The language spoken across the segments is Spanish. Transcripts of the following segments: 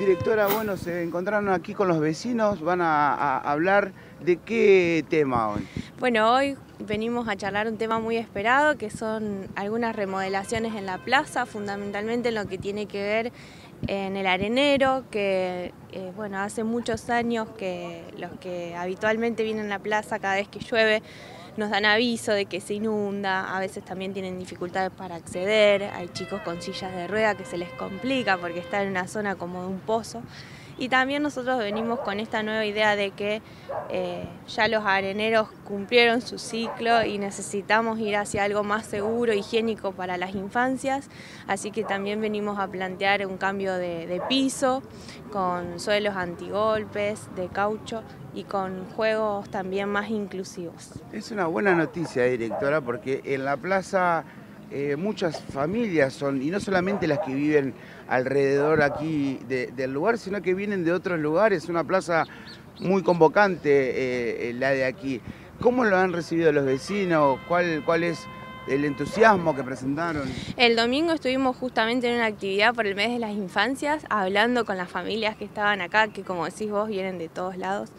Directora, bueno, se encontraron aquí con los vecinos, van a, hablar de qué tema hoy. Bueno, hoy venimos a charlar un tema muy esperado, que son algunas remodelaciones en la plaza, fundamentalmente en lo que tiene que ver en el arenero, que eh, bueno, hace muchos años que los que habitualmente vienen a la plaza cada vez que llueve nos dan aviso de que se inunda, a veces también tienen dificultades para acceder, hay chicos con sillas de rueda que se les complica porque están en una zona como de un pozo. Y también nosotros venimos con esta nueva idea de que eh, ya los areneros cumplieron su ciclo y necesitamos ir hacia algo más seguro, higiénico para las infancias, así que también venimos a plantear un cambio de, de piso con suelos antigolpes, de caucho y con juegos también más inclusivos. Es una buena noticia, directora, porque en la plaza eh, muchas familias son, y no solamente las que viven alrededor aquí del lugar, sino que vienen de otros lugares, una plaza muy convocante eh, la de aquí. ¿Cómo lo han recibido los vecinos? ¿Cuál, cuál es el entusiasmo que presentaron? El domingo estuvimos justamente en una actividad por el mes de las infancias, hablando con las familias que estaban acá, que como decís vos, vienen de todos lados.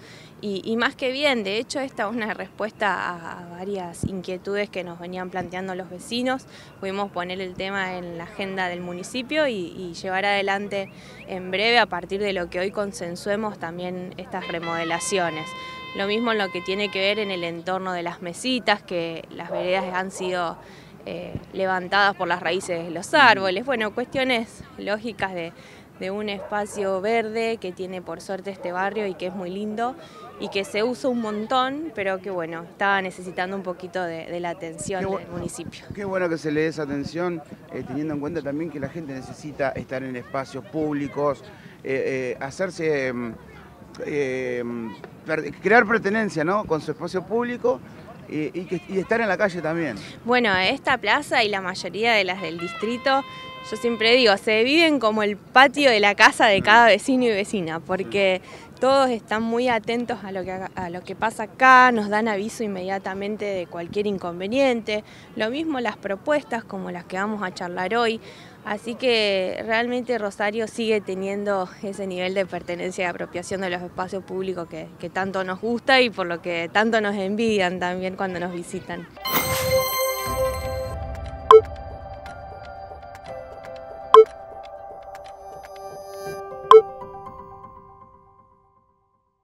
Y, más que bien, de hecho esta es una respuesta a, varias inquietudes que nos venían planteando los vecinos. Pudimos poner el tema en la agenda del municipio y, y llevar adelante en breve, a partir de lo que hoy consensuemos, también estas remodelaciones. Lo mismo en lo que tiene que ver en el entorno de las mesitas, que las veredas han sido eh, levantadas por las raíces de los árboles. Bueno, cuestiones lógicas de, un espacio verde que tiene por suerte este barrio y que es muy lindo y que se usa un montón, pero que bueno, estaba necesitando un poquito de, la atención del municipio. Qué bueno que se le dé esa atención, eh, teniendo en cuenta también que la gente necesita estar en espacios públicos, eh, hacerse... Eh, crear pertenencia ¿no? con su espacio público y, estar en la calle también. Bueno, esta plaza y la mayoría de las del distrito, yo siempre digo, se viven como el patio de la casa de cada vecino y vecina, porque todos están muy atentos a lo que pasa acá, nos dan aviso inmediatamente de cualquier inconveniente, lo mismo las propuestas como las que vamos a charlar hoy. Así que realmente Rosario sigue teniendo ese nivel de pertenencia y apropiación de los espacios públicos que, que tanto nos gusta y por lo que tanto nos envidian también cuando nos visitan.